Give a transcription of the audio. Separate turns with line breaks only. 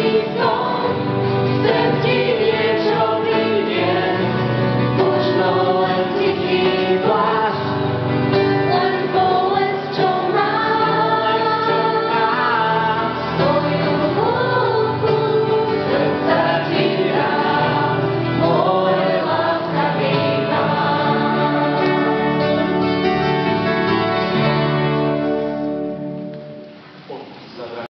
Itu.